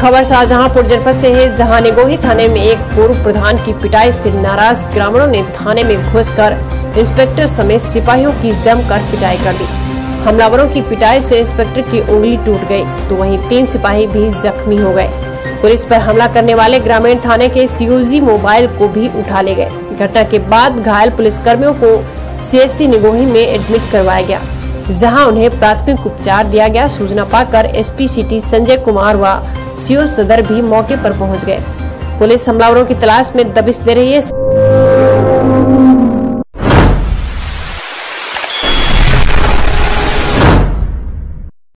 खबर शाहजहांपुर जनपद से है। जहाँ निगोही थाने में एक पूर्व प्रधान की पिटाई से नाराज़ ग्रामीणों ने थाने में घुसकर इंस्पेक्टर समेत सिपाहियों की जमकर पिटाई कर दी। हमलावरों की पिटाई से इंस्पेक्टर की उंगली टूट गई तो वहीं तीन सिपाही भी जख्मी हो गए। पुलिस पर हमला करने वाले ग्रामीण थाने के सीओजी मोबाइल को भी उठा ले गए। घटना के बाद घायल पुलिस कर्मियों को सीएससी निगोही में एडमिट करवाया गया, जहाँ उन्हें प्राथमिक उपचार दिया गया। सूचना पाकर एसपी सिटी संजय कुमार व सीओ सदर भी मौके पर पहुँच गए। पुलिस हमलावरों की तलाश में दबिश दे रही है।